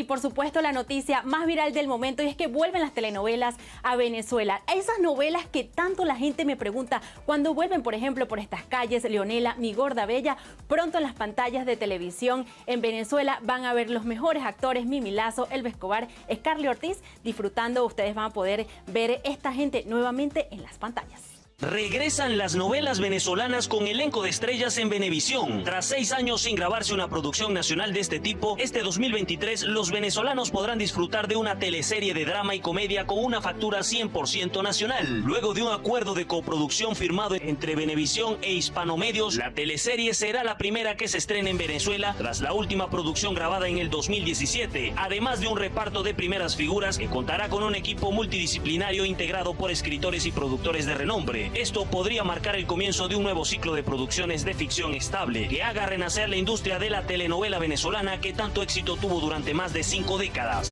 Y por supuesto la noticia más viral del momento y es que vuelven las telenovelas a Venezuela. Esas novelas que tanto la gente me pregunta cuando vuelven, por ejemplo, por estas calles, Leonela, Mi Gorda Bella, pronto en las pantallas de televisión en Venezuela van a ver los mejores actores, Mimi Lazo, El Escobar, Scarlett Ortiz, disfrutando, ustedes van a poder ver esta gente nuevamente en las pantallas. Regresan las novelas venezolanas con elenco de estrellas en Venevisión. Tras seis años sin grabarse una producción nacional de este tipo, este 2023 los venezolanos podrán disfrutar de una teleserie de drama y comedia con una factura 100% nacional. Luego de un acuerdo de coproducción firmado entre Venevisión e Hispanomedios, la teleserie será la primera que se estrene en Venezuela tras la última producción grabada en el 2017, además de un reparto de primeras figuras que contará con un equipo multidisciplinario integrado por escritores y productores de renombre. Esto podría marcar el comienzo de un nuevo ciclo de producciones de ficción estable que haga renacer la industria de la telenovela venezolana que tanto éxito tuvo durante más de cinco décadas.